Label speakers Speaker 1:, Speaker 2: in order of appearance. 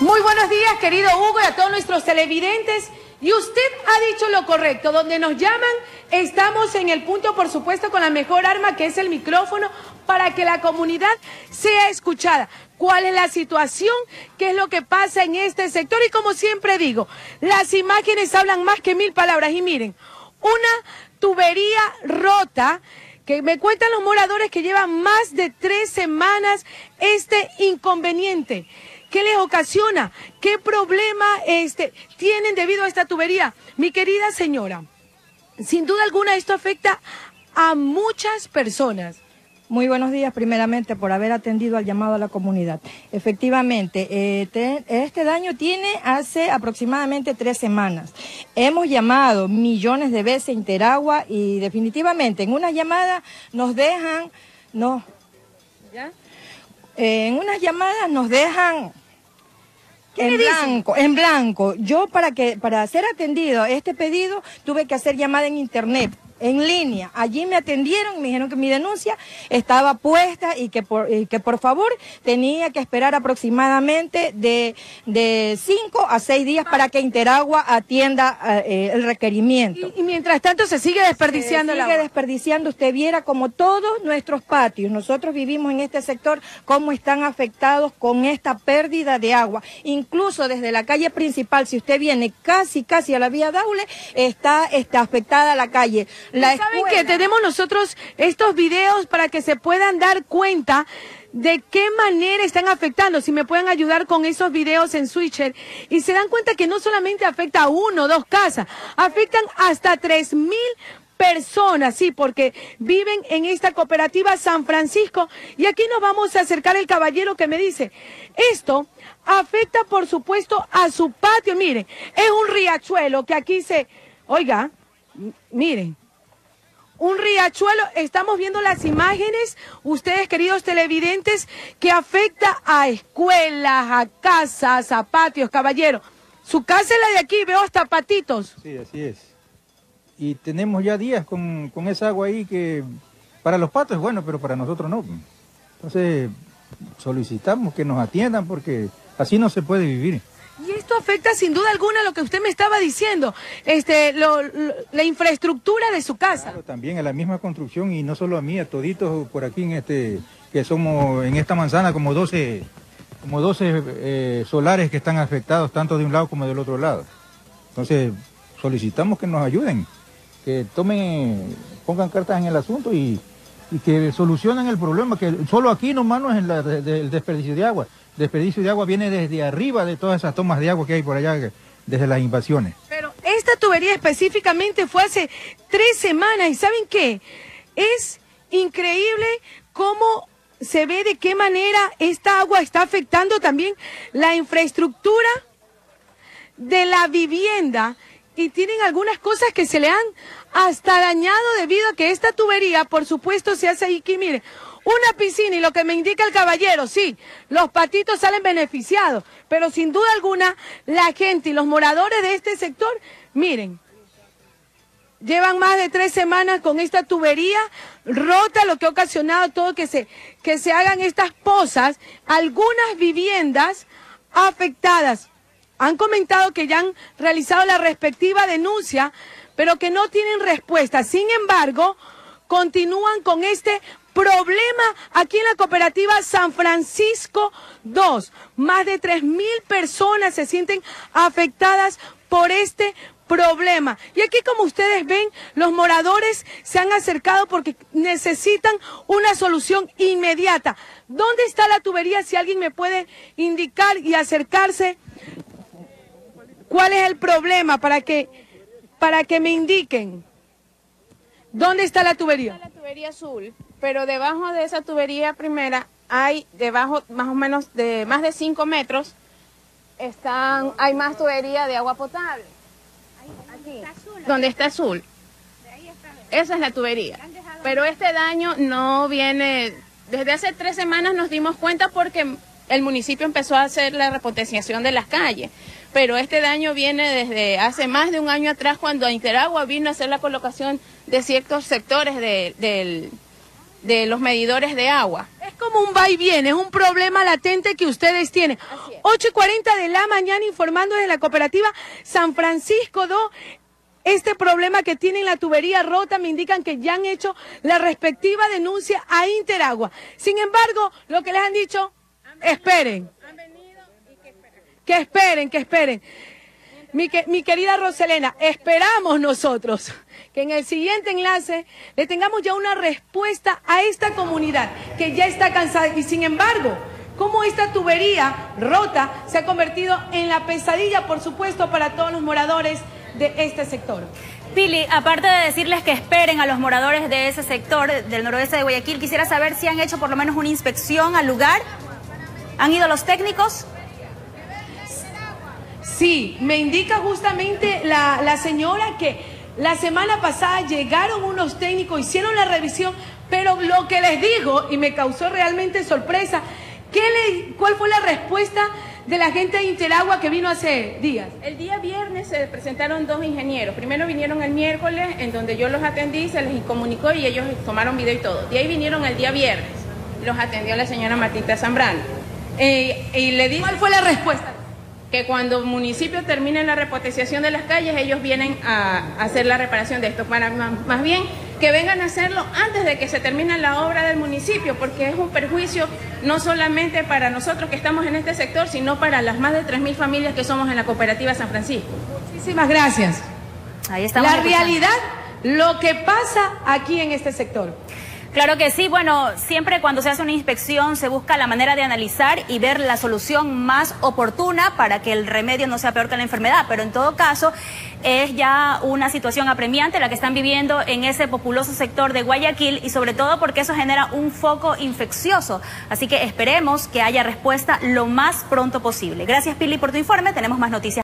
Speaker 1: Muy buenos días, querido Hugo, y a todos nuestros televidentes. Y usted ha dicho lo correcto. Donde nos llaman, estamos en el punto, por supuesto, con la mejor arma que es el micrófono para que la comunidad sea escuchada. ¿Cuál es la situación? ¿Qué es lo que pasa en este sector? Y como siempre digo, las imágenes hablan más que mil palabras. Y miren, una tubería rota que me cuentan los moradores que llevan más de tres semanas este inconveniente. ¿Qué les ocasiona? ¿Qué problema este, tienen debido a esta tubería? Mi querida señora, sin duda alguna esto afecta a muchas personas.
Speaker 2: Muy buenos días, primeramente, por haber atendido al llamado a la comunidad. Efectivamente, eh, este daño tiene hace aproximadamente tres semanas. Hemos llamado millones de veces a Interagua y definitivamente en una llamada nos dejan, no, ¿Ya? En unas llamadas nos dejan en blanco, en blanco. Yo para que para ser atendido este pedido tuve que hacer llamada en internet en línea. Allí me atendieron, me dijeron que mi denuncia estaba puesta y que por, que por favor tenía que esperar aproximadamente de, de cinco a seis días para que Interagua atienda eh, el requerimiento.
Speaker 1: Y, mientras tanto se sigue desperdiciando
Speaker 2: se sigue desperdiciando. Usted viera como todos nuestros patios, nosotros vivimos en este sector, cómo están afectados con esta pérdida de agua. Incluso desde la calle principal, si usted viene casi, casi a la vía Daule, está, está afectada la calle.
Speaker 1: ¿Saben que tenemos nosotros estos videos para que se puedan dar cuenta de qué manera están afectando? Si me pueden ayudar con esos videos en Switcher y se dan cuenta que no solamente afecta a uno o dos casas, afectan hasta tres mil personas, sí, porque viven en esta cooperativa San Francisco. Y aquí nos vamos a acercar el caballero que me dice, esto afecta por supuesto a su patio. Miren, es un riachuelo que aquí se, oiga, miren, un riachuelo, estamos viendo las imágenes, ustedes queridos televidentes, que afecta a escuelas, a casas, a patios, caballero. Su casa es la de aquí, veo hasta patitos.
Speaker 3: Sí, así es. Y tenemos ya días con, con esa agua ahí que para los patos es bueno, pero para nosotros no. Entonces solicitamos que nos atiendan porque así no se puede vivir.
Speaker 1: Y esto afecta sin duda alguna lo que usted me estaba diciendo, este, la infraestructura de su casa.
Speaker 3: también a la misma construcción y no solo a mí, a toditos por aquí en este, que somos en esta manzana como 12, como 12 eh, solares que están afectados tanto de un lado como del otro lado. Entonces solicitamos que nos ayuden, que tomen, pongan cartas en el asunto y, que solucionen el problema, que solo aquí nomás no es el desperdicio de agua desperdicio de agua viene desde arriba de todas esas tomas de agua que hay por allá, desde las invasiones.
Speaker 1: Pero esta tubería específicamente fue hace tres semanas y ¿saben qué? Es increíble cómo se ve de qué manera esta agua está afectando también la infraestructura de la vivienda y tienen algunas cosas que se le han hasta dañado debido a que esta tubería, por supuesto, se hace ahí que, mire, una piscina y lo que me indica el caballero, sí, los patitos salen beneficiados, pero sin duda alguna la gente y los moradores de este sector, miren, llevan más de tres semanas con esta tubería rota, lo que ha ocasionado todo que se, que se hagan estas pozas, algunas viviendas afectadas. Han comentado que ya han realizado la respectiva denuncia, pero que no tienen respuesta. Sin embargo, continúan con este problema aquí en la cooperativa San Francisco 2. Más de 3 mil personas se sienten afectadas por este problema. Y aquí como ustedes ven, los moradores se han acercado porque necesitan una solución inmediata. ¿Dónde está la tubería? Si alguien me puede indicar y acercarse. ¿Cuál es el problema para que, para que me indiquen? ¿Dónde está la tubería?
Speaker 4: La tubería azul pero debajo de esa tubería primera hay debajo más o menos de más de 5 metros están hay más tubería de agua potable. Aquí, donde está azul. Esa es la tubería. Pero este daño no viene desde hace tres semanas nos dimos cuenta porque el municipio empezó a hacer la repotenciación de las calles. Pero este daño viene desde hace más de un año atrás cuando Interagua vino a hacer la colocación de ciertos sectores del de los medidores de agua.
Speaker 1: Es como un va y viene, es un problema latente que ustedes tienen. 8 y 40 de la mañana informando desde la cooperativa San Francisco do este problema que tienen la tubería rota, me indican que ya han hecho la respectiva denuncia a Interagua. Sin embargo, lo que les han dicho, esperen. Que esperen, que esperen. Mi, querida Roselena, esperamos nosotros que en el siguiente enlace le tengamos ya una respuesta a esta comunidad que ya está cansada y sin embargo, cómo esta tubería rota se ha convertido en la pesadilla, por supuesto, para todos los moradores de este sector.
Speaker 5: Pili, aparte de decirles que esperen a los moradores de ese sector del noroeste de Guayaquil, quisiera saber si han hecho por lo menos una inspección al lugar. ¿Han ido los técnicos?
Speaker 1: Sí, me indica justamente la, la señora que la semana pasada llegaron unos técnicos, hicieron la revisión, pero lo que les digo, y me causó realmente sorpresa, ¿qué le, ¿cuál fue la respuesta de la gente de Interagua que vino hace días?
Speaker 4: El día viernes se presentaron dos ingenieros. Primero vinieron el miércoles, en donde yo los atendí, se les comunicó y ellos tomaron video y todo. De ahí vinieron el día viernes. Los atendió la señora Martita Zambrano. Eh, y le di...
Speaker 1: ¿Cuál fue la respuesta?
Speaker 4: Que cuando el municipio termine la repotenciación de las calles, ellos vienen a, hacer la reparación de esto. Para, más, bien, que vengan a hacerlo antes de que se termine la obra del municipio, porque es un perjuicio no solamente para nosotros que estamos en este sector, sino para las más de 3.000 familias que somos en la cooperativa San Francisco.
Speaker 1: Muchísimas gracias.
Speaker 5: Ahí estamos.
Speaker 1: La realidad, lo que pasa aquí en este sector.
Speaker 5: Claro que sí, bueno, siempre cuando se hace una inspección se busca la manera de analizar y ver la solución más oportuna para que el remedio no sea peor que la enfermedad, pero en todo caso es ya una situación apremiante la que están viviendo en ese populoso sector de Guayaquil y sobre todo porque eso genera un foco infeccioso. Así que esperemos que haya respuesta lo más pronto posible. Gracias Pili por tu informe, tenemos más noticias.